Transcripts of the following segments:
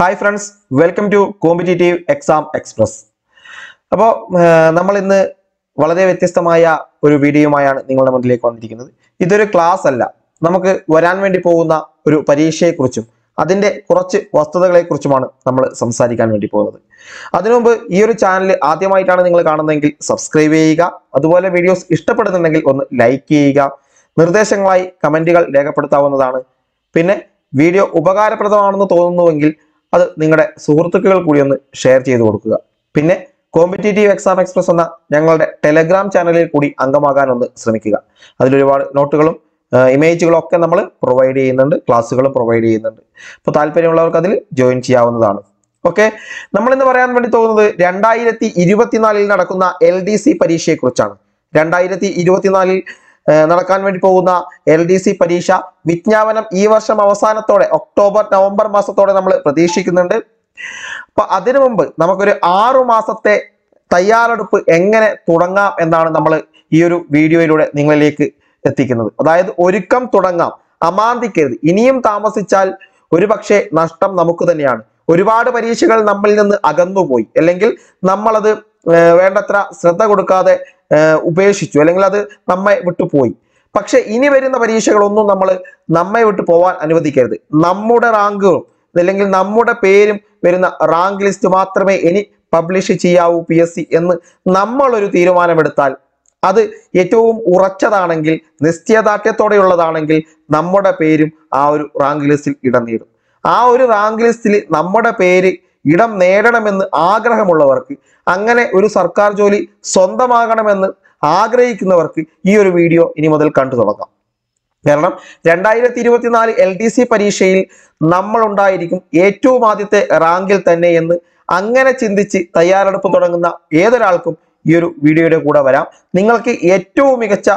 Hi friends welcome to competitive exam express അപ്പോൾ നമ്മൾ ഇന്ന് വളരെ വ്യത്യസ്തമായ ഒരു വീഡിയോയുമായാണ് നിങ്ങളുടെ മുന്നിലേക്ക് വന്നിരിക്കുന്നത്. ഇതൊരു ക്ലാസ് അല്ല. നമുക്ക് വരാൻ വേണ്ടി പോകുന്ന ഒരു പരീക്ഷയെക്കുറിച്ചും അതിന്റെ കുറച്ച് വസ്തുതകളെക്കുറിച്ചുമാണ് നമ്മൾ സംസാരിക്കാൻ വേണ്ടി പോകുന്നത്. അതിനു മുമ്പ് ഈ ഒരു ചാനൽ ആദ്യമായിട്ടാണ് നിങ്ങൾ കാണുന്നതെങ്കിൽ സബ്സ്ക്രൈബ് ചെയ്യുക. അതുപോലെ വീഡിയോസ് ഇഷ്ടപ്പെടുന്നുണ്ടെങ്കിൽ ഒന്ന് ലൈക്ക് ചെയ്യുക. നിർദ്ദേശങ്ങളായി കമന്റുകൾ രേഖപ്പെടുത്താവുന്നതാണ്. പിന്നെ വീഡിയോ ഉപകാരപ്രദമാണെന്ന് തോന്നുന്നുവെങ്കിൽ അത് നിങ്ങളുടെ സുഹൃത്തുക്കൾ കൂടി ഒന്ന് ഷെയർ ചെയ്ത് കൊടുക്കുക. പിന്നെ കോമ്പറ്റേറ്റീവ് എക്സാം എക്സ്പ്രസ് എന്ന ഞങ്ങളുടെ ടെലഗ്രാം ചാനലിൽ കൂടി അംഗമാകാൻ ഒന്ന് ശ്രമിക്കുക. അതിലൊരുപാട് നോട്ടുകളും ഇമേജുകളും ഒക്കെ നമ്മൾ പ്രൊവൈഡ് ചെയ്യുന്നുണ്ട് ക്ലാസ്സുകളും പ്രൊവൈഡ് ചെയ്യുന്നുണ്ട്. അപ്പോൾ താല്പര്യമുള്ളവർക്ക് അതിൽ ജോയിൻ ചെയ്യാവുന്നതാണ്. ഓക്കെ നമ്മൾ ഇന്ന് പറയാൻ വേണ്ടി തോന്നുന്നത് രണ്ടായിരത്തി ഇരുപത്തിനാലിൽ നടക്കുന്ന എൽ ഡി സി പരീക്ഷയെക്കുറിച്ചാണ്. രണ്ടായിരത്തി ഇരുപത്തിനാലിൽ നടക്കാൻ വേണ്ടി പോകുന്ന എൽ ഡി സി പരീക്ഷ വിജ്ഞാപനം ഈ വർഷം അവസാനത്തോടെ ഒക്ടോബർ നവംബർ മാസത്തോടെ നമ്മൾ പ്രതീക്ഷിക്കുന്നുണ്ട്. അപ്പൊ അതിനു മുമ്പ് നമുക്കൊരു ആറു മാസത്തെ തയ്യാറെടുപ്പ് എങ്ങനെ തുടങ്ങാം എന്നാണ് നമ്മൾ ഈ ഒരു വീഡിയോയിലൂടെ നിങ്ങളിലേക്ക് എത്തിക്കുന്നത്. അതായത് ഒരുക്കം തുടങ്ങാം. അമാന്തിക്കരുത്. ഇനിയും താമസിച്ചാൽ ഒരുപക്ഷെ നഷ്ടം നമുക്ക് തന്നെയാണ്. ഒരുപാട് പരീക്ഷകൾ നമ്മളിൽ നിന്ന് അകന്നുപോയി. അല്ലെങ്കിൽ നമ്മളത് വേണ്ടത്ര ശ്രദ്ധ കൊടുക്കാതെ ഉപേക്ഷിച്ചു. അല്ലെങ്കിൽ അത് നമ്മെ വിട്ടുപോയി പക്ഷെ ഇനി വരുന്ന പരീക്ഷകളൊന്നും നമ്മൾ നമ്മെ വിട്ടു പോവാൻ അനുവദിക്കരുത്. നമ്മുടെ റാങ്കുകളും അല്ലെങ്കിൽ നമ്മുടെ പേരും വരുന്ന റാങ്ക് ലിസ്റ്റ് മാത്രമേ ഇനി പബ്ലിഷ് ചെയ്യാവൂ പി എസ് സി എന്ന് നമ്മളൊരു തീരുമാനമെടുത്താൽ അത് ഏറ്റവും ഉറച്ചതാണെങ്കിൽ നിശ്ചയദാർഢ്യത്തോടെയുള്ളതാണെങ്കിൽ നമ്മുടെ പേരും ആ ഒരു റാങ്ക് ലിസ്റ്റിൽ ഇടം നേടും. ആ ഒരു റാങ്ക് ലിസ്റ്റിൽ നമ്മുടെ പേര് ഇടം നേടണമെന്ന് ആഗ്രഹമുള്ളവർക്ക് അങ്ങനെ ഒരു സർക്കാർ ജോലി സ്വന്തമാകണമെന്ന് ആഗ്രഹിക്കുന്നവർക്ക് ഈ ഒരു വീഡിയോ ഇനി മുതൽ കണ്ടു തുടങ്ങാം. കാരണം രണ്ടായിരത്തി ഇരുപത്തിനാല് എൽ ഡി സി പരീക്ഷയിൽ നമ്മൾ ഉണ്ടായിരിക്കും ഏറ്റവും ആദ്യത്തെ റാങ്കിൽ തന്നെ എന്ന് അങ്ങനെ ചിന്തിച്ച് തയ്യാറെടുപ്പ് തുടങ്ങുന്ന ഏതൊരാൾക്കും ഈ ഒരു വീഡിയോയുടെ കൂടെ വരാം. നിങ്ങൾക്ക് ഏറ്റവും മികച്ച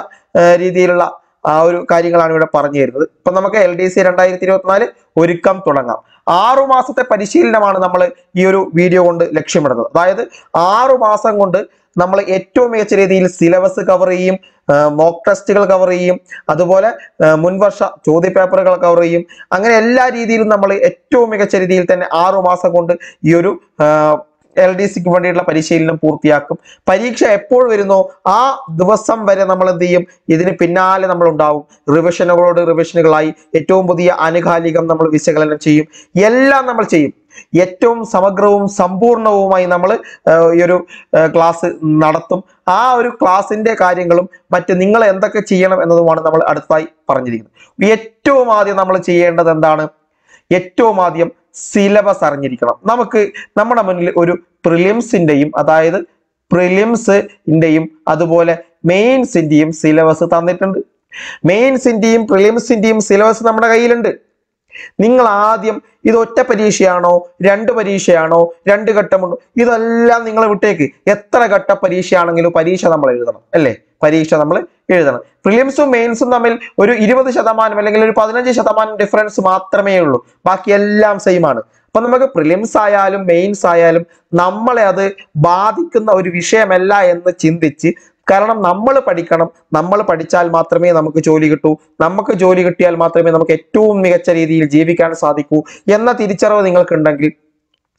രീതിയിലുള്ള ആ ഒരു കാര്യങ്ങളാണ് ഇവിടെ പറഞ്ഞു തരുന്നത്. ഇപ്പൊ നമുക്ക് എൽ ഡി സി രണ്ടായിരത്തി ഇരുപത്തിനാല് ഒരുക്കം തുടങ്ങാം. ആറു മാസത്തെ പരിശീലനമാണ് നമ്മൾ ഈ ഒരു വീഡിയോ കൊണ്ട് ലക്ഷ്യമിടുന്നത്. അതായത് ആറു മാസം കൊണ്ട് നമ്മൾ ഏറ്റവും മികച്ച രീതിയിൽ സിലബസ് കവർ ചെയ്യും മോക്ക് ടെസ്റ്റുകൾ കവർ ചെയ്യും അതുപോലെ മുൻവർഷ ചോദ്യപേപ്പറുകൾ കവർ ചെയ്യും. അങ്ങനെ എല്ലാ രീതിയിലും നമ്മൾ ഏറ്റവും മികച്ച രീതിയിൽ തന്നെ ആറു മാസം കൊണ്ട് ഈ ഒരു എൽ ഡി സിക്ക് വേണ്ടിയിട്ടുള്ള പരിശീലനം പൂർത്തിയാക്കും. പരീക്ഷ എപ്പോൾ വരുന്നോ ആ ദിവസം വരെ നമ്മൾ എന്ത് ചെയ്യും? ഇതിന് പിന്നാലെ നമ്മൾ ഉണ്ടാവും. റിവിഷനുകളോട് റിവിഷനുകളായി ഏറ്റവും പുതിയ ആനുകാലികം നമ്മൾ വിശകലനം ചെയ്യും. എല്ലാം നമ്മൾ ചെയ്യും. ഏറ്റവും സമഗ്രവും സമ്പൂർണവുമായി നമ്മൾ ഈ ഒരു ക്ലാസ് നടത്തും. ആ ഒരു ക്ലാസിന്റെ കാര്യങ്ങളും മറ്റ് നിങ്ങൾ എന്തൊക്കെ ചെയ്യണം എന്നതുമാണ് നമ്മൾ അടുത്തായി പറഞ്ഞിരിക്കുന്നത്. ഏറ്റവും ആദ്യം നമ്മൾ ചെയ്യേണ്ടത് എന്താണ്? ഏറ്റവും ആദ്യം സിലബസ് അറിഞ്ഞിരിക്കണം. നമുക്ക് നമ്മുടെ മുന്നിൽ ഒരു പ്രിലിംസിന്റെയും അതായത് പ്രിലിംസിന്റെയും അതുപോലെ മെയിൻസിന്റെയും സിലബസ് തന്നിട്ടുണ്ട്. മെയിൻസിന്റെയും പ്രിലിംസിന്റെയും സിലബസ് നമ്മുടെ കയ്യിലുണ്ട്. നിങ്ങൾ ആദ്യം ഇത് ഒറ്റ പരീക്ഷയാണോ രണ്ട് പരീക്ഷയാണോ രണ്ട് ഘട്ടമുണ്ടോ ഇതെല്ലാം നിങ്ങൾ വിട്ടേക്ക്. എത്ര ഘട്ട പരീക്ഷയാണെങ്കിലും പരീക്ഷ നമ്മൾ എഴുതണം അല്ലേ? പരീക്ഷ നമ്മൾ എഴുതണം. പ്രിലിംസും മെയിൻസും തമ്മിൽ ഒരു ഇരുപത് ശതമാനം അല്ലെങ്കിൽ ഒരു പതിനഞ്ച് ശതമാനം ഡിഫറൻസ് മാത്രമേ ഉള്ളൂ. ബാക്കി എല്ലാം സെയിം ആണ്. അപ്പൊ നമുക്ക് പ്രിലിംസ് ആയാലും മെയിൻസ് ആയാലും നമ്മളെ അത് ബാധിക്കുന്ന ഒരു വിഷയമല്ല എന്ന് ചിന്തിച്ച് കാരണം നമ്മൾ പഠിക്കണം. നമ്മൾ പഠിച്ചാൽ മാത്രമേ നമുക്ക് ജോലി കിട്ടൂ. നമുക്ക് ജോലി കിട്ടിയാൽ മാത്രമേ നമുക്ക് ഏറ്റവും മികച്ച രീതിയിൽ ജീവിക്കാൻ സാധിക്കൂ എന്ന തിരിച്ചറിവ് നിങ്ങൾക്കുണ്ടെങ്കിൽ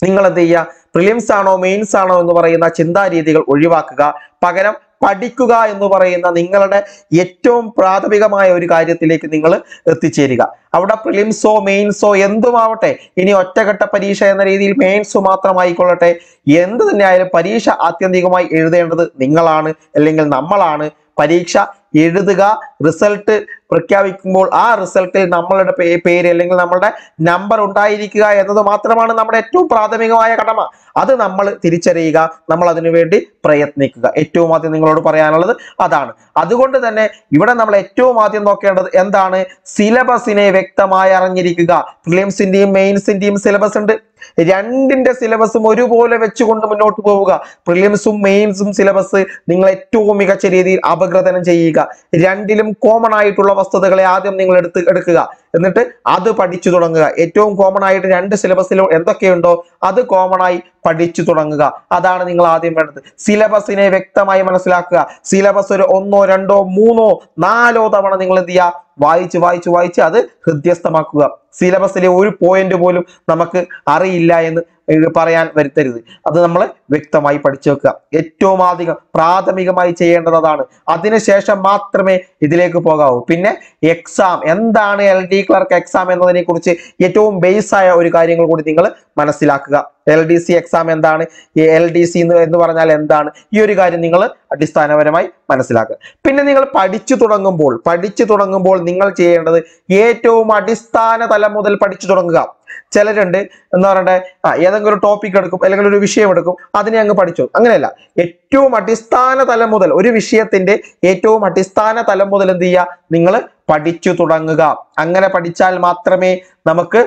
നിങ്ങൾ എന്ത് ചെയ്യുക? പ്രിലിംസ് ആണോ മെയിൻസ് ആണോ എന്ന് പറയുന്ന ചിന്താരീതികൾ ഒഴിവാക്കുക. പകരം പഠിക്കുക എന്ന് പറയുന്ന നിങ്ങളുടെ ഏറ്റവും പ്രാഥമികമായ ഒരു കാര്യത്തിലേക്ക് നിങ്ങൾ എത്തിച്ചേരുക. അവിടെ പ്രിലിംസോ മെയിൻസോ എന്തുമാവട്ടെ ഇനി ഒറ്റഘട്ട പരീക്ഷ എന്ന രീതിയിൽ മെയിൻസ് മാത്രമായിക്കൊള്ളട്ടെ. എന്ത് തന്നെ ആയാലും പരീക്ഷ ആത്യന്തികമായി എഴുതേണ്ടത് നിങ്ങളാണ് അല്ലെങ്കിൽ നമ്മളാണ്. പരീക്ഷ എഴുതുക റിസൾട്ട് പ്രഖ്യാപിക്കുമ്പോൾ ആ റിസൾട്ടിൽ നമ്മളുടെ പേര് അല്ലെങ്കിൽ നമ്മളുടെ നമ്പർ ഉണ്ടായിരിക്കുക എന്നത് മാത്രമാണ് നമ്മുടെ ഏറ്റവും പ്രാഥമികമായ കടമ. അത് നമ്മൾ തിരിച്ചറിയുക നമ്മൾ അതിനുവേണ്ടി പ്രയത്നിക്കുക. ഏറ്റവും ആദ്യം നിങ്ങളോട് പറയാനുള്ളത് അതാണ്. അതുകൊണ്ട് തന്നെ ഇവിടെ നമ്മൾ ഏറ്റവും ആദ്യം നോക്കേണ്ടത് എന്താണ്? സിലബസിനെ വ്യക്തമായി അറിഞ്ഞിരിക്കുക. പ്രിലിംസിന്റെയും മെയിൻസിന്റെയും സിലബസ് ഉണ്ട്. രണ്ടിന്റെ സിലബസും ഒരുപോലെ വെച്ചുകൊണ്ട് മുന്നോട്ട് പോവുക. പ്രിലിംസും മെയിൻസും സിലബസ് നിങ്ങൾ ഏറ്റവും മികച്ച രീതിയിൽ അപഗ്രഥനം ചെയ്യുക. രണ്ടിലും കോമൺ ആയിട്ടുള്ള വസ്തുതകളെ ആദ്യം നിങ്ങൾ എടുത്ത് എടുക്കുക. എന്നിട്ട് അത് പഠിച്ചു തുടങ്ങുക. ഏറ്റവും കോമൺ ആയിട്ട് രണ്ട് സിലബസിലും എന്തൊക്കെയുണ്ടോ അത് കോമൺ ആയി പഠിച്ചു തുടങ്ങുക. അതാണ് നിങ്ങൾ ആദ്യം വേണ്ടത്. സിലബസിനെ വ്യക്തമായി മനസ്സിലാക്കുക. സിലബസ് ഒരു ഒന്നോ രണ്ടോ മൂന്നോ നാലോ തവണ നിങ്ങൾ എന്ത് ചെയ്യുക? വായിച്ച് വായിച്ച് വായിച്ച് അത് ഹൃദ്യസ്ഥമാക്കുക. സിലബസിലെ ഒരു പോയിന്റ് പോലും നമുക്ക് അറിയില്ല എന്ന് പറയാൻ വരുത്തരുത്. അത് നമ്മൾ വ്യക്തമായി പഠിച്ചു വെക്കുക. ഏറ്റവും അധികം പ്രാഥമികമായി ചെയ്യേണ്ടത് അതാണ്. അതിനുശേഷം മാത്രമേ ഇതിലേക്ക് പോകാവൂ. പിന്നെ എക്സാം എന്താണ് എൽ ഡി ക്ലർക്ക് എക്സാം എന്നതിനെ കുറിച്ച് ഏറ്റവും ബേസ് ആയ ഒരു കാര്യങ്ങൾ കൂടി നിങ്ങൾ മനസ്സിലാക്കുക. എൽ ഡി സി എക്സാം എന്താണ്? എൽ ഡി സി എന്ന് പറഞ്ഞാൽ എന്താണ്? ഈ ഒരു കാര്യം നിങ്ങൾ അടിസ്ഥാനപരമായി മനസ്സിലാക്കുക. പിന്നെ നിങ്ങൾ പഠിച്ചു തുടങ്ങുമ്പോൾ പഠിച്ചു തുടങ്ങുമ്പോൾ നിങ്ങൾ ചെയ്യേണ്ടത് ഏറ്റവും അടിസ്ഥാന തലം മുതൽ പഠിച്ചു തുടങ്ങുക. ചിലരുണ്ട് എന്താ പറയണ്ടേ ആ ഏതെങ്കിലും ഒരു ടോപ്പിക് എടുക്കും അല്ലെങ്കിൽ ഒരു വിഷയം എടുക്കും അതിനെ അങ്ങ് പഠിച്ചു. അങ്ങനെയല്ല. ഏറ്റവും അടിസ്ഥാന തലം മുതൽ ഒരു വിഷയത്തിന്റെ ഏറ്റവും അടിസ്ഥാന തലം മുതൽ എന്ത് ചെയ്യുക? നിങ്ങൾ പഠിച്ചു തുടങ്ങുക. അങ്ങനെ പഠിച്ചാൽ മാത്രമേ നമുക്ക്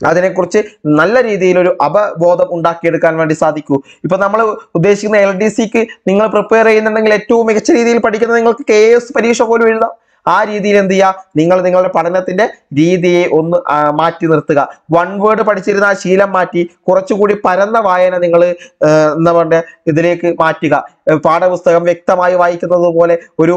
അതിനെക്കുറിച്ച് നല്ല രീതിയിൽ ഒരു അപബോധം ഉണ്ടാക്കിയെടുക്കാൻ വേണ്ടി സാധിക്കൂ. ഇപ്പൊ നമ്മൾ ഉദ്ദേശിക്കുന്ന എൽ ഡി സിക്ക് നിങ്ങൾ പ്രിപ്പയർ ചെയ്യുന്നുണ്ടെങ്കിൽ ഏറ്റവും മികച്ച രീതിയിൽ പഠിക്കുന്നത് നിങ്ങൾക്ക് കെ എസ് പരീക്ഷ പോലും എഴുതാം. ആ രീതിയിൽ എന്ത് ചെയ്യുക നിങ്ങൾ നിങ്ങളുടെ പഠനത്തിന്റെ രീതിയെ ഒന്ന് മാറ്റി നിർത്തുക. വൺ വേർഡ് പഠിച്ചിരുന്ന ആ ശീലം മാറ്റി കുറച്ചുകൂടി പരന്ന വായന നിങ്ങൾ എന്താ പറയുക ഇതിലേക്ക് മാറ്റുക. പാഠപുസ്തകം വ്യക്തമായി വായിക്കുന്നത് പോലെ ഒരു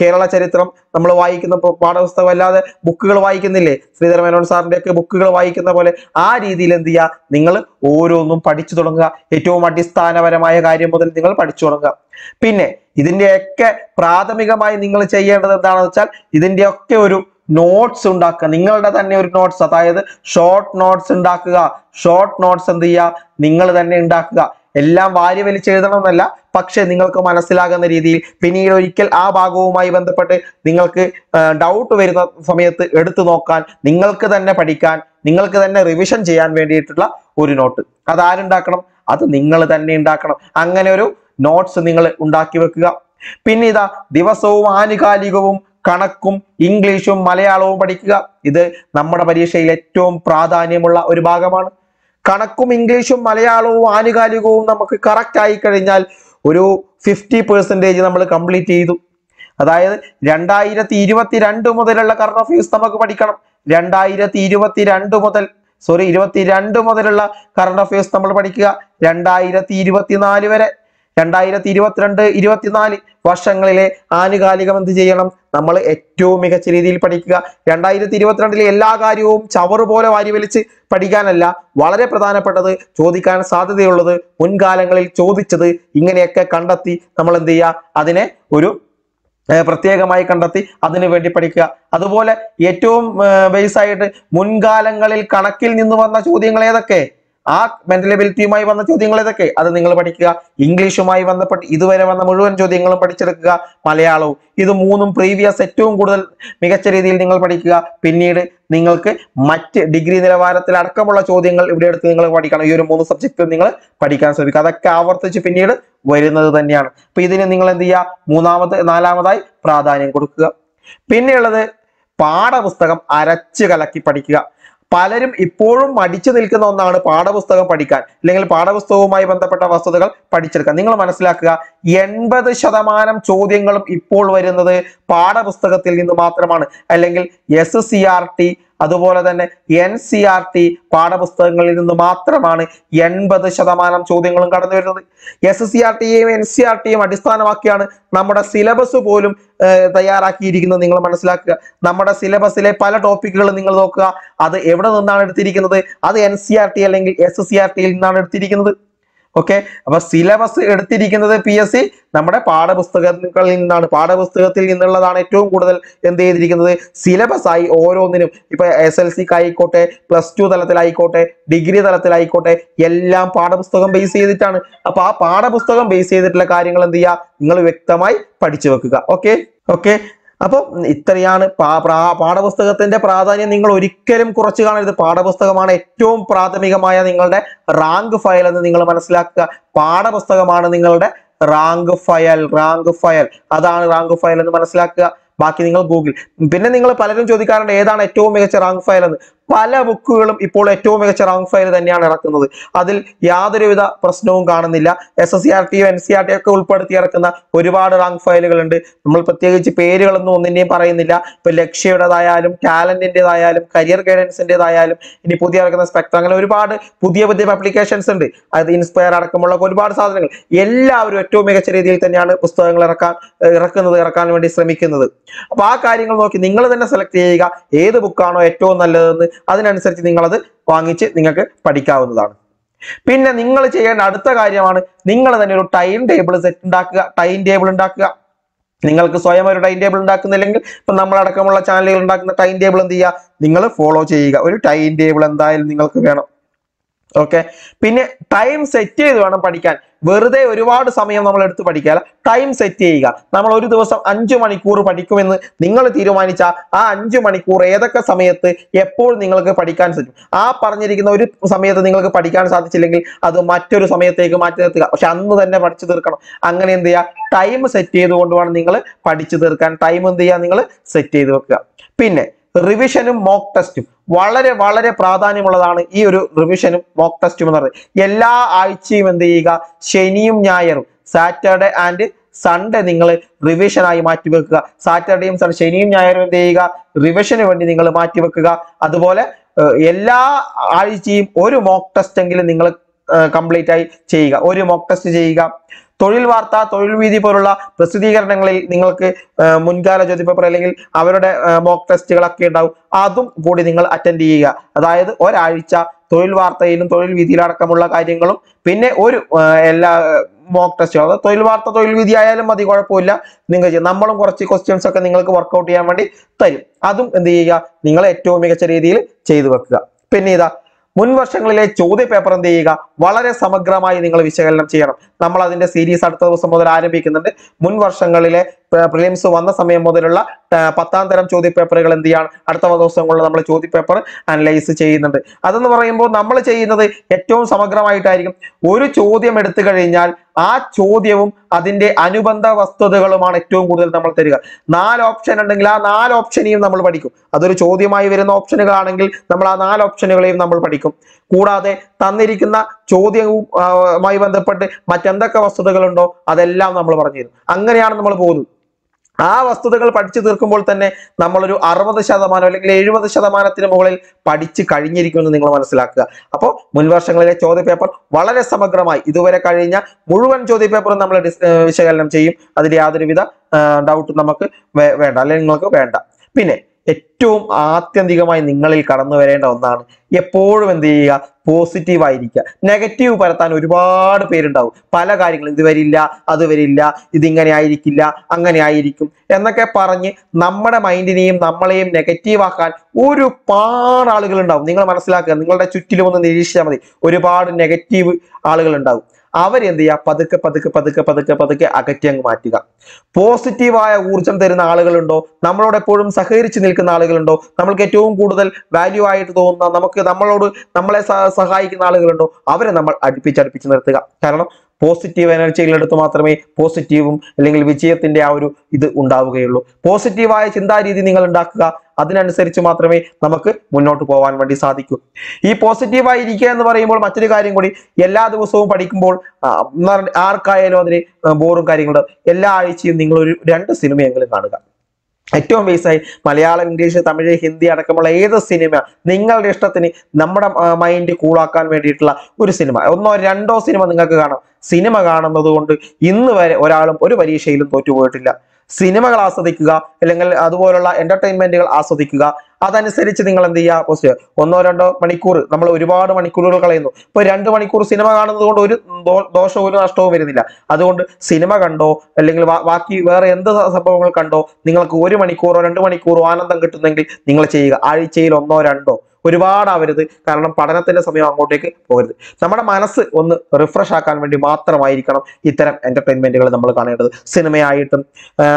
കേരള ചരിത്രം നമ്മൾ വായിക്കുന്ന പാഠപുസ്തകം അല്ലാതെ ബുക്കുകൾ വായിക്കുന്നില്ലേ? ശ്രീധര മേനോൻ സാറിന്റെ ഒക്കെ ബുക്കുകൾ വായിക്കുന്ന പോലെ ആ രീതിയിൽ എന്ത് ചെയ്യുക നിങ്ങൾ ഓരോന്നും പഠിച്ചു തുടങ്ങുക. ഏറ്റവും അടിസ്ഥാനപരമായ കാര്യം മുതൽ നിങ്ങൾ പഠിച്ചു തുടങ്ങുക. പിന്നെ ഇതിന്റെയൊക്കെ പ്രാഥമികമായി നിങ്ങൾ ചെയ്യേണ്ടത് എന്താണെന്ന് വെച്ചാൽ ഇതിന്റെയൊക്കെ ഒരു നോട്ട്സ് ഉണ്ടാക്കുക. നിങ്ങളുടെ തന്നെ ഒരു നോട്ട്സ് അതായത് ഷോർട്ട് നോട്ട്സ് ഉണ്ടാക്കുക. ഷോർട്ട് നോട്ട്സ് എന്ത് ചെയ്യുക? നിങ്ങൾ തന്നെ ഉണ്ടാക്കുക. എല്ലാം വാരി വലിച്ചെഴുതണമെന്നല്ല പക്ഷെ നിങ്ങൾക്ക് മനസ്സിലാകുന്ന രീതിയിൽ പിന്നീട് ഒരിക്കൽ ആ ഭാഗവുമായി ബന്ധപ്പെട്ട് നിങ്ങൾക്ക് ഡൗട്ട് വരുന്ന സമയത്ത് എടുത്തു നോക്കാൻ നിങ്ങൾക്ക് തന്നെ പഠിക്കാൻ നിങ്ങൾക്ക് തന്നെ റിവിഷൻ ചെയ്യാൻ വേണ്ടിയിട്ടുള്ള ഒരു നോട്ട് അത് ആരുണ്ടാക്കണം? അത് നിങ്ങൾ തന്നെ ഉണ്ടാക്കണം. അങ്ങനെ ഒരു നോട്ട്സ് നിങ്ങൾ ഉണ്ടാക്കി വെക്കുക. പിന്നെ ഇതാ ദിവസവും ആനുകാലികവും കണക്കും ഇംഗ്ലീഷും മലയാളവും പഠിക്കുക. ഇത് നമ്മുടെ പരീക്ഷയിൽ ഏറ്റവും പ്രാധാന്യമുള്ള ഒരു ഭാഗമാണ്. കണക്കും ഇംഗ്ലീഷും മലയാളവും ആനുകാലികവും നമുക്ക് കറക്റ്റ് ആയി കഴിഞ്ഞാൽ ഒരു ഫിഫ്റ്റി പെർസെന്റേജ് നമ്മൾ കംപ്ലീറ്റ് ചെയ്തു. അതായത് രണ്ടായിരത്തി ഇരുപത്തി രണ്ട് മുതലുള്ള കറണ്ട് അഫയേഴ്സ് നമുക്ക് പഠിക്കണം. രണ്ടായിരത്തി ഇരുപത്തി രണ്ട് മുതൽ സോറി ഇരുപത്തി രണ്ട് മുതലുള്ള കറണ്ട് അഫയേഴ്സ് നമ്മൾ പഠിക്കുക. രണ്ടായിരത്തി ഇരുപത്തിനാല് വരെ. രണ്ടായിരത്തി ഇരുപത്തിരണ്ട് ഇരുപത്തിനാല് വർഷങ്ങളിലെ ആനുകാലികം എന്ത് ചെയ്യണം? നമ്മൾ ഏറ്റവും മികച്ച രീതിയിൽ പഠിക്കുക. രണ്ടായിരത്തി ഇരുപത്തിരണ്ടിലെ എല്ലാ കാര്യവും ചവറ് പോലെ വാരി വലിച്ച് പഠിക്കാനല്ല വളരെ പ്രധാനപ്പെട്ടത് ചോദിക്കാൻ സാധ്യതയുള്ളത് മുൻകാലങ്ങളിൽ ചോദിച്ചത് ഇങ്ങനെയൊക്കെ കണ്ടെത്തി നമ്മൾ എന്ത് ചെയ്യുക? അതിനെ ഒരു പ്രത്യേകമായി കണ്ടെത്തി അതിനു വേണ്ടി പഠിക്കുക. അതുപോലെ ഏറ്റവും ബേസ് ആയിട്ട് മുൻകാലങ്ങളിൽ കണക്കിൽ നിന്ന് വന്ന ചോദ്യങ്ങൾ ഏതൊക്കെ? ആ മെന്റൽ എബിലിറ്റിയുമായി വന്ന ചോദ്യങ്ങൾ ഏതൊക്കെ? അത് നിങ്ങൾ പഠിക്കുക. ഇംഗ്ലീഷുമായി ബന്ധപ്പെട്ട് ഇതുവരെ വന്ന മുഴുവൻ ചോദ്യങ്ങളും പഠിച്ചെടുക്കുക. മലയാളവും. ഇത് മൂന്നും പ്രീവിയസ് ഏറ്റവും കൂടുതൽ മികച്ച രീതിയിൽ നിങ്ങൾ പഠിക്കുക. പിന്നീട് നിങ്ങൾക്ക് മറ്റ് ഡിഗ്രി നിലവാരത്തിൽ അടക്കമുള്ള ചോദ്യങ്ങൾ ഇവിടെ എടുത്ത് നിങ്ങൾ പഠിക്കണം. ഈ ഒരു മൂന്ന് സബ്ജക്റ്റും നിങ്ങൾ പഠിക്കാൻ ശ്രമിക്കുക. അതൊക്കെ ആവർത്തിച്ച് പിന്നീട് വരുന്നത് തന്നെയാണ്. അപ്പൊ ഇതിന് നിങ്ങൾ എന്ത് ചെയ്യുക? മൂന്നാമത് നാലാമതായി പ്രാധാന്യം കൊടുക്കുക. പിന്നെയുള്ളത് പാഠപുസ്തകം അരച്ച് കലക്കി പഠിക്കുക. പലരും ഇപ്പോഴും മടിച്ചു നിൽക്കുന്ന ഒന്നാണ് പാഠപുസ്തകം പഠിക്കാൻ. അല്ലെങ്കിൽ പാഠപുസ്തകവുമായി ബന്ധപ്പെട്ട വസ്തുതകൾ പഠിച്ചെടുക്കാൻ. നിങ്ങൾ മനസ്സിലാക്കുക എൺപത് ശതമാനം ചോദ്യങ്ങളും ഇപ്പോൾ വരുന്നത് പാഠപുസ്തകത്തിൽ നിന്ന് മാത്രമാണ്. അല്ലെങ്കിൽ എസ് സി ആർ ടി അതുപോലെ തന്നെ എൻ സി ആർ ടി പാഠപുസ്തകങ്ങളിൽ നിന്ന് മാത്രമാണ് എൺപത് ശതമാനം ചോദ്യങ്ങളും കടന്നു വരുന്നത്. എസ് സി ആർ ടിയെയും എൻ സി ആർ ടിയും അടിസ്ഥാനമാക്കിയാണ് നമ്മുടെ സിലബസ് പോലും തയ്യാറാക്കിയിരിക്കുന്നത്. നിങ്ങൾ മനസ്സിലാക്കുക. നമ്മുടെ സിലബസിലെ പല ടോപ്പിക്കുകളും നിങ്ങൾ നോക്കുക. അത് എവിടെ നിന്നാണ് എടുത്തിരിക്കുന്നത്? അത് എൻ സി ആർ ടി അല്ലെങ്കിൽ എസ് സി ആർ ടിയിൽ നിന്നാണ് എടുത്തിരിക്കുന്നത്. ഓക്കെ അപ്പൊ സിലബസ് എടുത്തിരിക്കുന്നത് പി എസ് സി നമ്മുടെ പാഠപുസ്തകങ്ങളിൽ നിന്നാണ്. പാഠപുസ്തകത്തിൽ നിന്നുള്ളതാണ് ഏറ്റവും കൂടുതൽ എന്ത് ചെയ്തിരിക്കുന്നത്? സിലബസ് ആയി ഓരോന്നിനും. ഇപ്പൊ എസ് എൽ സിക്ക് ആയിക്കോട്ടെ പ്ലസ് ടു തലത്തിലായിക്കോട്ടെ ഡിഗ്രി തലത്തിലായിക്കോട്ടെ എല്ലാം പാഠപുസ്തകം ബേസ് ചെയ്തിട്ടാണ്. അപ്പൊ ആ പാഠപുസ്തകം ബേസ് ചെയ്തിട്ടുള്ള കാര്യങ്ങൾ എന്ത് ചെയ്യുക? നിങ്ങൾ വ്യക്തമായി പഠിച്ചു വെക്കുക. ഓക്കെ ഓക്കെ അപ്പോൾ ഇത്രയാണ് പാഠപുസ്തകത്തിന്റെ പ്രാധാന്യം. നിങ്ങൾ ഒരിക്കലും കുറച്ച് കാണരുത്. പാഠപുസ്തകമാണ് ഏറ്റവും പ്രാഥമികമായ നിങ്ങളുടെ റാങ്ക് ഫയൽ എന്ന് നിങ്ങൾ മനസ്സിലാക്കുക. പാഠപുസ്തകമാണ് നിങ്ങളുടെ റാങ്ക് ഫയൽ റാങ്ക് ഫയൽ അതാണ് റാങ്ക് ഫയൽ എന്ന് മനസ്സിലാക്കുക. ബാക്കി നിങ്ങൾ ഗൂഗിൾ പിന്നെ നിങ്ങൾ പലരും ചോദിക്കാറുണ്ട് ഏതാണ് ഏറ്റവും മികച്ച റാങ്ക് ഫയൽ എന്ന്? പല ബുക്കുകളും ഇപ്പോൾ ഏറ്റവും മികച്ച റാങ്ക് ഫയൽ തന്നെയാണ് ഇറക്കുന്നത്. അതിൽ യാതൊരുവിധ പ്രശ്നവും കാണുന്നില്ല. S S C R T N C R T ഒക്കെ ഉൾപ്പെടുത്തി ഇറക്കുന്ന ഒരുപാട് റാങ്ക് ഫയലുകളുണ്ട് നമ്മൾ പ്രത്യേകിച്ച് പേരുകളൊന്നും ഒന്നിനെയും പറയുന്നില്ല. ഇപ്പൊ ലക്ഷ്യയുടേതായാലും ടാലന്റിന്റെതായാലും കരിയർ ഗൈഡൻസിന്റെതായാലും ഇനി പുതിയ ഇറക്കുന്ന സ്പെക്ടർ അങ്ങനെ ഒരുപാട് പുതിയ പുതിയ പബ്ലിക്കേഷൻസ് ഉണ്ട്. അത് ഇൻസ്പയർ അടക്കമുള്ള ഒരുപാട് സാധനങ്ങൾ. എല്ലാവരും ഏറ്റവും മികച്ച രീതിയിൽ തന്നെയാണ് പുസ്തകങ്ങൾ ഇറക്കാൻ ഇറക്കുന്നത് ഇറക്കാൻ വേണ്ടി ശ്രമിക്കുന്നത്. അപ്പൊ ആ കാര്യങ്ങൾ നോക്കി നിങ്ങൾ തന്നെ സെലക്ട് ചെയ്യുക. ഏത് ബുക്കാണോ ഏറ്റവും നല്ലതെന്ന് അതിനനുസരിച്ച് നിങ്ങളത് വാങ്ങിച്ച് നിങ്ങൾക്ക് പഠിക്കാവുന്നതാണ്. പിന്നെ നിങ്ങൾ ചെയ്യേണ്ട അടുത്ത കാര്യമാണ് നിങ്ങൾ തന്നെ ഒരു ടൈം ടേബിൾ സെറ്റ് ഉണ്ടാക്കുക ടൈം ടേബിൾ ഉണ്ടാക്കുക. നിങ്ങൾക്ക് സ്വയം ഒരു ടൈം ടേബിൾ ഉണ്ടാക്കുന്നില്ലെങ്കിൽ ഇപ്പൊ നമ്മളടക്കമുള്ള ചാനലുകൾ ഉണ്ടാക്കുന്ന ടൈം ടേബിൾ എന്ത് ചെയ്യുക? നിങ്ങൾ ഫോളോ ചെയ്യുക. ഒരു ടൈം ടേബിൾ എന്തായാലും നിങ്ങൾക്ക് വേണം. ഓക്കെ പിന്നെ ടൈം സെറ്റ് ചെയ്ത് വേണം പഠിക്കാൻ. വെറുതെ ഒരുപാട് സമയം നമ്മൾ എടുത്ത് പഠിക്കുക ടൈം സെറ്റ് ചെയ്യുക. നമ്മൾ ഒരു ദിവസം അഞ്ചു മണിക്കൂർ പഠിക്കുമെന്ന് നിങ്ങൾ തീരുമാനിച്ച ആ അഞ്ചു മണിക്കൂർ ഏതൊക്കെ സമയത്ത് എപ്പോൾ നിങ്ങൾക്ക് പഠിക്കാൻ സാധിക്കും? ആ പറഞ്ഞിരിക്കുന്ന ഒരു സമയത്ത് നിങ്ങൾക്ക് പഠിക്കാൻ സാധിച്ചില്ലെങ്കിൽ അത് മറ്റൊരു സമയത്തേക്ക് മാറ്റി നിർത്തുക. പക്ഷെ അന്ന് തന്നെ പഠിച്ചു തീർക്കണം. അങ്ങനെ എന്ത് ചെയ്യുക ടൈം സെറ്റ് ചെയ്തുകൊണ്ട് വേണം നിങ്ങൾ പഠിച്ചു തീർക്കാൻ. ടൈം എന്ത് ചെയ്യുക നിങ്ങൾ സെറ്റ് ചെയ്ത് വെക്കുക. പിന്നെ റിവിഷനും മോക്ക് ടെസ്റ്റും വളരെ വളരെ പ്രാധാന്യമുള്ളതാണ് ഈ ഒരു റിവിഷനും മോക്ക് ടെസ്റ്റും എന്ന് പറയുന്നത്. എല്ലാ ആഴ്ചയും എന്ത് ചെയ്യുക? ശനിയും ഞായറും. സാറ്റർഡേ ആൻഡ് സൺഡേ നിങ്ങൾ റിവിഷനായി മാറ്റി വെക്കുക. സാറ്റർഡേയും സൺഡേ ശനിയും ഞായറും എന്ത് ചെയ്യുക? റിവിഷന് വേണ്ടി നിങ്ങൾ മാറ്റി വെക്കുക. അതുപോലെ എല്ലാ ആഴ്ചയും ഒരു മോക്ക് ടെസ്റ്റ് എങ്കിലും നിങ്ങൾ കംപ്ലീറ്റ് ആയി ചെയ്യുക. ഒരു മോക്ക് ടെസ്റ്റ് ചെയ്യുക. തൊഴിൽ വാർത്ത തൊഴിൽ വീതി പോലുള്ള പ്രസിദ്ധീകരണങ്ങളിൽ നിങ്ങൾക്ക് മുൻകാല മുൻകാല പേപ്പർ അല്ലെങ്കിൽ അവരുടെ മോക്ക് ടെസ്റ്റുകളൊക്കെ ഉണ്ടാവും. അതും കൂടി നിങ്ങൾ അറ്റൻഡ് ചെയ്യുക. അതായത് ഒരാഴ്ച തൊഴിൽ വാർത്തയിലും തൊഴിൽ വീതിയിലടക്കമുള്ള കാര്യങ്ങളും പിന്നെ ഒരു എല്ലാ മോക്ക് ടെസ്റ്റുകൾ അതായത് തൊഴിൽ വാർത്ത തൊഴിൽ വീതി ആയാലും മതി കുഴപ്പമില്ല. നിങ്ങൾ ചെയ്യും. നമ്മളും കുറച്ച് ക്വസ്റ്റ്യൻസ് ഒക്കെ നിങ്ങൾക്ക് വർക്കൗട്ട് ചെയ്യാൻ വേണ്ടി തരും. അതും എന്ത് ചെയ്യുക? നിങ്ങൾ ഏറ്റവും മികച്ച രീതിയിൽ ചെയ്തു വെക്കുക. പിന്നെ ഇതാ മുൻ വർഷങ്ങളിലെ ചോദ്യ പേപ്പർ എന്ത് ചെയ്യുക? വളരെ സമഗ്രമായി നിങ്ങൾ വിശകലനം ചെയ്യണം. നമ്മൾ അതിന്റെ സീരീസ് അടുത്ത ദിവസം മുതൽ ആരംഭിക്കുന്നുണ്ട്. മുൻ വർഷങ്ങളിലെ പ്രിലിംസ് വന്ന സമയം മുതലുള്ള പത്താം തരം ചോദ്യപേപ്പറുകൾ എന്ത് ചെയ്യാണ്? അടുത്ത ദിവസങ്ങളിൽ നമ്മൾ ചോദ്യപേപ്പർ അനലൈസ് ചെയ്യുന്നുണ്ട്. അതെന്ന് പറയുമ്പോൾ നമ്മൾ ചെയ്യുന്നത് ഏറ്റവും സമഗ്രമായിട്ടായിരിക്കും. ഒരു ചോദ്യം എടുത്തു കഴിഞ്ഞാൽ ആ ചോദ്യവും അതിന്റെ അനുബന്ധ വസ്തുതകളുമാണ് ഏറ്റവും കൂടുതൽ നമ്മൾ തരിക. നാല് ഓപ്ഷൻ ഉണ്ടെങ്കിൽ ആ നാല് ഓപ്ഷനെയും നമ്മൾ പഠിക്കും. അതൊരു ചോദ്യമായി വരുന്ന ഓപ്ഷനുകളാണെങ്കിൽ നമ്മൾ ആ നാല് ഓപ്ഷനുകളെയും നമ്മൾ പഠിക്കും. കൂടാതെ തന്നിരിക്കുന്ന ചോദ്യവുമായി ബന്ധപ്പെട്ട് മറ്റെന്തൊക്കെ വസ്തുതകളുണ്ടോ അതെല്ലാം നമ്മൾ പറഞ്ഞു തരും. അങ്ങനെയാണ് നമ്മൾ പോകുന്നത്. ആ വസ്തുതകൾ പഠിച്ചു തീർക്കുമ്പോൾ തന്നെ നമ്മളൊരു അറുപത് ശതമാനം അല്ലെങ്കിൽ എഴുപത് ശതമാനത്തിന് മുകളിൽ പഠിച്ചു കഴിഞ്ഞിരിക്കുമെന്ന് നിങ്ങൾ മനസ്സിലാക്കുക. അപ്പോൾ മുൻവർഷങ്ങളിലെ ചോദ്യപേപ്പർ ചോദ്യ പേപ്പർ വളരെ സമഗ്രമായി ഇതുവരെ കഴിഞ്ഞ മുഴുവൻ ചോദ്യപേപ്പറും നമ്മൾ വിശകലനം ചെയ്യും. അതിൽ യാതൊരുവിധ ഡൗട്ടും നമുക്ക് വേണ്ട. അല്ലെങ്കിൽ നിങ്ങൾക്ക് വേണ്ട. പിന്നെ ഏറ്റവും ആത്യന്തികമായി നിങ്ങളിൽ കടന്നു വരേണ്ട ഒന്നാണ് എപ്പോഴും എന്ത് ചെയ്യുക? പോസിറ്റീവ് ആയിരിക്കുക. നെഗറ്റീവ് പരത്താൻ ഒരുപാട് പേരുണ്ടാവും. പല കാര്യങ്ങളും ഇത് വരില്ല അത് വരില്ല ഇതിങ്ങനെ ആയിരിക്കില്ല അങ്ങനെ ആയിരിക്കും എന്നൊക്കെ പറഞ്ഞ് നമ്മുടെ മൈൻഡിനെയും നമ്മളെയും നെഗറ്റീവ് ആക്കാൻ ഒരുപാട് ആളുകൾ ഉണ്ടാവും നിങ്ങൾ മനസ്സിലാക്കുക നിങ്ങളുടെ ചുറ്റിലും ഒന്ന് നിരീക്ഷിച്ചാൽ മതി. ഒരുപാട് നെഗറ്റീവ് ആളുകൾ ഉണ്ടാവും അവരെന്ത് ചെയ്യുക പതുക്കെ പതുക്കെ പതുക്കെ പതുക്കെ പതുക്കെ അകറ്റി അങ്ങ് മാറ്റുക. പോസിറ്റീവായ ഊർജം തരുന്ന ആളുകളുണ്ടോ? നമ്മളോട് എപ്പോഴും സഹകരിച്ച് നിൽക്കുന്ന ആളുകളുണ്ടോ? നമ്മൾക്ക് ഏറ്റവും കൂടുതൽ വാല്യൂ ആയിട്ട് തോന്നുന്ന നമുക്ക് നമ്മളോട് നമ്മളെ സഹായിക്കുന്ന ആളുകളുണ്ടോ? അവരെ നമ്മൾ അടുപ്പിച്ചടുപ്പിച്ച് നിർത്തുക. കാരണം പോസിറ്റീവ് എനർജികളെടുത്ത് മാത്രമേ പോസിറ്റീവും അല്ലെങ്കിൽ വിജയത്തിന്റെ ആ ഒരു ഇത് ഉണ്ടാവുകയുള്ളൂ. പോസിറ്റീവായ ചിന്താരീതി നിങ്ങൾ ഉണ്ടാക്കുക. അതിനനുസരിച്ച് മാത്രമേ നമുക്ക് മുന്നോട്ട് പോകാൻ വേണ്ടി സാധിക്കൂ. ഈ പോസിറ്റീവായിരിക്കുക എന്ന് പറയുമ്പോൾ മറ്റൊരു കാര്യം കൂടി എല്ലാ ദിവസവും പഠിക്കുമ്പോൾ ആർക്കായാലും അതിന് ബോറും കാര്യങ്ങളും എല്ലാ ആഴ്ചയും നിങ്ങൾ ഒരു രണ്ട് സിനിമയെങ്കിലും കാണുക. ഏറ്റവും ബേസായി മലയാളം ഇംഗ്ലീഷ് തമിഴ് ഹിന്ദി അടക്കമുള്ള ഏത് സിനിമ നിങ്ങളുടെ ഇഷ്ടത്തിന് നമ്മുടെ മൈൻഡ് കൂളാക്കാൻ വേണ്ടിയിട്ടുള്ള ഒരു സിനിമ. ഒന്നോ രണ്ടോ സിനിമ നിങ്ങൾക്ക് കാണാം. സിനിമ കാണുന്നത് കൊണ്ട് ഇന്ന് വരെ ഒരാളും ഒരു പരീക്ഷയിലും തോറ്റുപോയിട്ടില്ല. സിനിമകൾ ആസ്വദിക്കുക അല്ലെങ്കിൽ അതുപോലുള്ള എന്റർടൈൻമെന്റുകൾ ആസ്വദിക്കുക. അതനുസരിച്ച് നിങ്ങൾ എന്ത് ചെയ്യുക? പോസ്റ്റ് ഒന്നോ രണ്ടോ മണിക്കൂർ നമ്മൾ ഒരുപാട് മണിക്കൂറുകൾ കളയുന്നു. ഇപ്പൊ രണ്ട് മണിക്കൂർ സിനിമ കാണുന്നത് കൊണ്ട് ഒരു ദോഷവും ഒരു നഷ്ടവും വരുന്നില്ല. അതുകൊണ്ട് സിനിമ കണ്ടോ അല്ലെങ്കിൽ ബാക്കി വേറെ എന്ത് സംഭവങ്ങൾ കണ്ടോ നിങ്ങൾക്ക് ഒരു മണിക്കൂറോ രണ്ട് മണിക്കൂറോ ആനന്ദം കിട്ടുന്നെങ്കിൽ നിങ്ങൾ ചെയ്യുക. ആഴ്ചയിൽ ഒന്നോ രണ്ടോ ഒരുപാട് ആവരുത് കാരണം പഠനത്തിന്റെ സമയം അങ്ങോട്ടേക്ക് പോകരുത്. നമ്മുടെ മനസ്സ് ഒന്ന് റിഫ്രഷ് ആക്കാൻ വേണ്ടി മാത്രമായിരിക്കണം ഇത്തരം എന്റർടൈൻമെന്റുകൾ നമ്മൾ കാണേണ്ടത്. സിനിമയായിട്ടും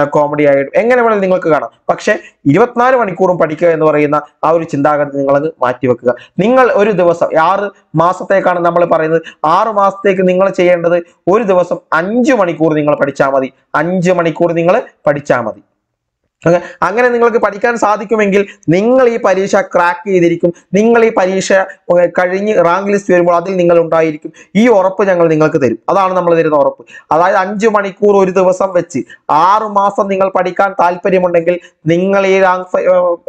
കോമഡി ആയിട്ടും എങ്ങനെ വേണമെങ്കിലും നിങ്ങൾക്ക് കാണാം. പക്ഷെ ഇരുപത്തിനാല് മണിക്കൂറും പഠിക്കുക എന്ന് പറയുന്ന ആ ഒരു ചിന്താഗതി നിങ്ങളത് മാറ്റിവെക്കുക. നിങ്ങൾ ഒരു ദിവസം ആറ് മാസത്തേക്കാണ് നമ്മൾ പറയുന്നത്. ആറ് മാസത്തേക്ക് നിങ്ങൾ ചെയ്യേണ്ടത് ഒരു ദിവസം അഞ്ച് മണിക്കൂർ നിങ്ങൾ പഠിച്ചാൽ മതി. അഞ്ച് മണിക്കൂർ നിങ്ങൾ പഠിച്ചാൽ മതി. അങ്ങനെ നിങ്ങൾക്ക് പഠിക്കാൻ സാധിക്കുമെങ്കിൽ നിങ്ങൾ ഈ പരീക്ഷ ക്രാക്ക് ചെയ്തിരിക്കും. നിങ്ങൾ ഈ പരീക്ഷ കഴിഞ്ഞ് റാങ്ക് ലിസ്റ്റ് വരുമ്പോൾ അതിൽ നിങ്ങൾ ഉണ്ടായിരിക്കും. ഈ ഉറപ്പ് ഞങ്ങൾ നിങ്ങൾക്ക് തരും. അതാണ് നമ്മൾ തരുന്ന ഉറപ്പ്. അതായത് അഞ്ച് മണിക്കൂർ ഒരു ദിവസം വെച്ച് ആറ് മാസം നിങ്ങൾ പഠിക്കാൻ താല്പര്യമുണ്ടെങ്കിൽ നിങ്ങൾ ഈ റാങ്ക്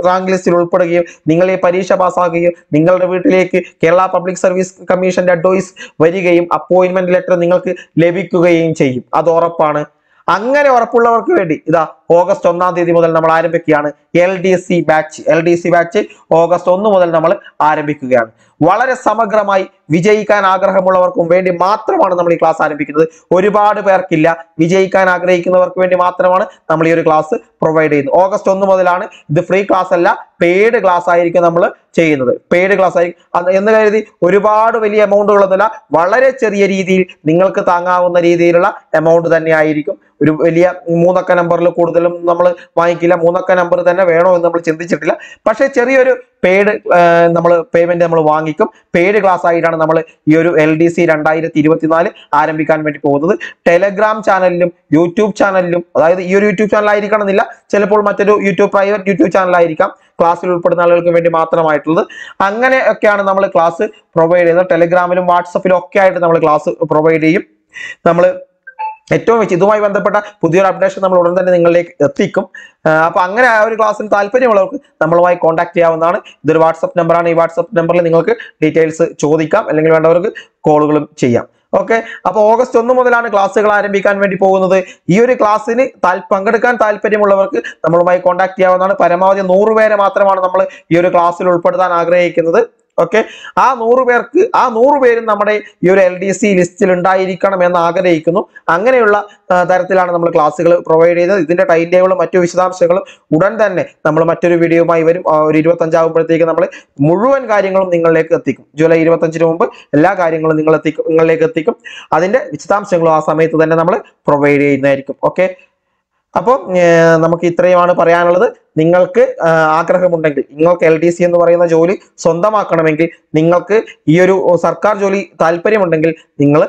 റാങ്ക് ലിസ്റ്റിൽ ഉൾപ്പെടുകയും നിങ്ങൾ ഈ പരീക്ഷ പാസ്സാക്കുകയും നിങ്ങളുടെ വീട്ടിലേക്ക് കേരള പബ്ലിക് സർവീസ് കമ്മീഷന്റെ അഡ്വൈസ് വരികയും അപ്പോയിന്റ്മെന്റ് ലെറ്റർ നിങ്ങൾക്ക് ലഭിക്കുകയും ചെയ്യും. അത് ഉറപ്പാണ്. അങ്ങനെ ഉറപ്പുള്ളവർക്ക് വേണ്ടി ഇതാ ഓഗസ്റ്റ് ഒന്നാം തീയതി മുതൽ നമ്മൾ ആരംഭിക്കുകയാണ്. L D C batch L D C batch August ഒന്ന് മുതൽ നമ്മൾ ആരംഭിക്കുകയാണ്. വളരെ സമഗ്രമായി വിജയിക്കാൻ ആഗ്രഹമുള്ളവർക്കും വേണ്ടി മാത്രമാണ് നമ്മൾ ഈ ക്ലാസ് ആരംഭിക്കുന്നത്. ഒരുപാട് പേർക്കില്ല. വിജയിക്കാൻ ആഗ്രഹിക്കുന്നവർക്ക് വേണ്ടി മാത്രമാണ് നമ്മൾ ഈ ഒരു ക്ലാസ് പ്രൊവൈഡ് ചെയ്യുന്നത്. ഓഗസ്റ്റ് ഒന്ന് മുതലാണ് ഇത് ഫ്രീ ക്ലാസ് അല്ല പെയ്ഡ് ക്ലാസ് ആയിരിക്കും നമ്മൾ ചെയ്യുന്നത്. പെയ്ഡ് ക്ലാസ് ആയിരിക്കും. എന്ന് കരുതി ഒരുപാട് വലിയ എമൗണ്ടുകളൊന്നുമില്ല വളരെ ചെറിയ രീതിയിൽ നിങ്ങൾക്ക് താങ്ങാവുന്ന രീതിയിലുള്ള എമൗണ്ട് തന്നെ ആയിരിക്കും. ഒരു വലിയ മൂന്നക്ക നമ്പറിൽ കൂടുതലും നമ്മൾ വാങ്ങിക്കില്ല. മൂന്നക്ക നമ്പർ തന്നെ വേണോ എന്ന് നമ്മൾ ചിന്തിച്ചിട്ടില്ല. പക്ഷേ ചെറിയൊരു പെയ്ഡ് നമ്മൾ പേയ്മെന്റ് നമ്മൾ വാങ്ങിക്കും. പെയ്ഡ് ക്ലാസ് ആയിട്ടാണ് നമ്മൾ ഈ ഒരു എൽ ഡി സി രണ്ടായിരത്തി ഇരുപത്തിനാല് ആരംഭിക്കാൻ വേണ്ടി പോകുന്നത്. ടെലഗ്രാം ചാനലിലും യൂട്യൂബ് ചാനലിലും അതായത് ഈ ഒരു യൂട്യൂബ് ചാനൽ ആയിരിക്കണം എന്നില്ല ചിലപ്പോൾ മറ്റൊരു യൂട്യൂബ് പ്രൈവറ്റ് യൂട്യൂബ് ചാനൽ ആയിരിക്കാം. ക്ലാസ്സിൽ ഉൾപ്പെടുന്ന ആളുകൾക്ക് വേണ്ടി മാത്രമായിട്ടുള്ളത്. അങ്ങനെ ഒക്കെയാണ് നമ്മൾ ക്ലാസ് പ്രൊവൈഡ് ചെയ്യുന്നത്. ടെലഗ്രാമിലും വാട്സപ്പിലും ഒക്കെ ആയിട്ട് നമ്മൾ ക്ലാസ് പ്രൊവൈഡ് ചെയ്യും. നമ്മൾ ഏറ്റവും വെച്ച് ഇതുമായി ബന്ധപ്പെട്ട പുതിയൊരു അപ്ഡേഷൻ നമ്മൾ ഉടൻ തന്നെ നിങ്ങളിലേക്ക് എത്തിക്കും. അപ്പോൾ അപ്പൊ അങ്ങനെ ആ ഒരു ക്ലാസ്സിന് താല്പര്യമുള്ളവർക്ക് നമ്മളുമായി കോൺടാക്ട് ചെയ്യാവുന്നതാണ്. ഇതൊരു വാട്സപ്പ് നമ്പറാണ് ഈ വാട്സപ്പ് നമ്പറിൽ നിങ്ങൾക്ക് ഡീറ്റെയിൽസ് ചോദിക്കാം. അല്ലെങ്കിൽ വേണ്ടവർക്ക് കോളുകളും ചെയ്യാം. ഓക്കെ അപ്പൊ ഓഗസ്റ്റ് ഒന്ന് മുതലാണ് ക്ലാസ്സുകൾ ആരംഭിക്കാൻ വേണ്ടി പോകുന്നത്. ഈ ഒരു ക്ലാസ്സിന് പങ്കെടുക്കാൻ താല്പര്യമുള്ളവർക്ക് നമ്മളുമായി കോൺടാക്ട് ചെയ്യാവുന്നതാണ്. പരമാവധി നൂറ് പേരെ മാത്രമാണ് നമ്മൾ ഈ ഒരു ക്ലാസ്സിൽ ഉൾപ്പെടുത്താൻ ആഗ്രഹിക്കുന്നത്. ഓക്കെ ആ നൂറ് പേർക്ക് ആ നൂറ് പേരും നമ്മുടെ ഈ ഒരു എൽ ഡി സി ലിസ്റ്റിൽ ഉണ്ടായിരിക്കണം എന്ന് ആഗ്രഹിക്കുന്നു. അങ്ങനെയുള്ള തരത്തിലാണ് നമ്മൾ ക്ലാസ്സുകൾ പ്രൊവൈഡ് ചെയ്തത് ഇതിന്റെ ടൈം ടേബിളും മറ്റു വിശദാംശങ്ങളും ഉടൻ തന്നെ നമ്മൾ മറ്റൊരു വീഡിയോയുമായി വരും. ഒരു ഇരുപത്തഞ്ചാകുമ്പോഴത്തേക്ക് നമ്മൾ മുഴുവൻ കാര്യങ്ങളും നിങ്ങളിലേക്ക് എത്തിക്കും. ജൂലൈ ഇരുപത്തഞ്ചിന് മുമ്പ് എല്ലാ കാര്യങ്ങളും നിങ്ങൾ എത്തിക്കും നിങ്ങളിലേക്ക് എത്തിക്കും. അതിന്റെ വിശദാംശങ്ങളും ആ സമയത്ത് തന്നെ നമ്മൾ പ്രൊവൈഡ് ചെയ്യുന്നതായിരിക്കും. ഓക്കെ അപ്പോൾ നമുക്ക് ഇത്രയുമാണ് പറയാനുള്ളത്. നിങ്ങൾക്ക് ആഗ്രഹമുണ്ടെങ്കിൽ നിങ്ങൾക്ക് എൽ ഡി സി എന്ന് പറയുന്ന ജോലി സ്വന്തമാക്കണമെങ്കിൽ നിങ്ങൾക്ക് ഈ ഒരു സർക്കാർ ജോലി താല്പര്യമുണ്ടെങ്കിൽ നിങ്ങൾ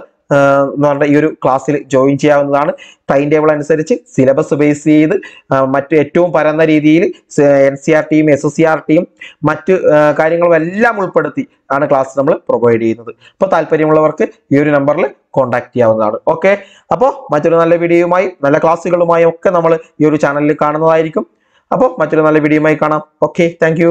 നമ്മുടെ ഈ ഒരു ക്ലാസ്സിൽ ജോയിൻ ചെയ്യാവുന്നതാണ്. ടൈം ടേബിൾ അനുസരിച്ച് സിലബസ് ബേസ് ചെയ്ത് മറ്റ് ഏറ്റവും പരന്ന രീതിയിൽ എൻ സി ആർ ടിയും എസ് എസ് സി ആർ ടിയും മറ്റ് കാര്യങ്ങളും എല്ലാം ഉൾപ്പെടുത്തി ആണ് ക്ലാസ് നമ്മൾ പ്രൊവൈഡ് ചെയ്യുന്നത്. അപ്പോൾ താല്പര്യമുള്ളവർക്ക് ഈ ഒരു നമ്പറിൽ കോൺടാക്ട് ചെയ്യാവുന്നതാണ്. ഓക്കെ അപ്പോൾ മറ്റൊരു നല്ല വീഡിയോയുമായി നല്ല ക്ലാസ്സുകളുമായി ഒക്കെ നമ്മൾ ഈ ഒരു ചാനലിൽ കാണുന്നതായിരിക്കും. അപ്പോൾ മറ്റൊരു നല്ല വീഡിയോയുമായി കാണാം. Okay thank